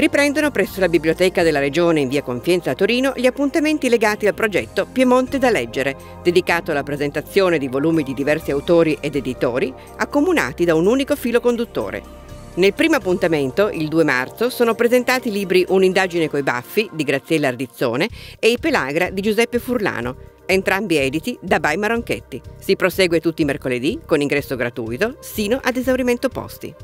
Riprendono presso la Biblioteca della Regione in via Confienza a Torino gli appuntamenti legati al progetto Piemonte da leggere, dedicato alla presentazione di volumi di diversi autori ed editori, accomunati da un unico filo conduttore. Nel primo appuntamento, il 2 marzo, sono presentati i libri Un'indagine coi baffi di Graziella Ardizzone e I Pelagra di Giuseppe Furlano, entrambi editi da Bai Maronchetti. Si prosegue tutti i mercoledì con ingresso gratuito, sino ad esaurimento posti.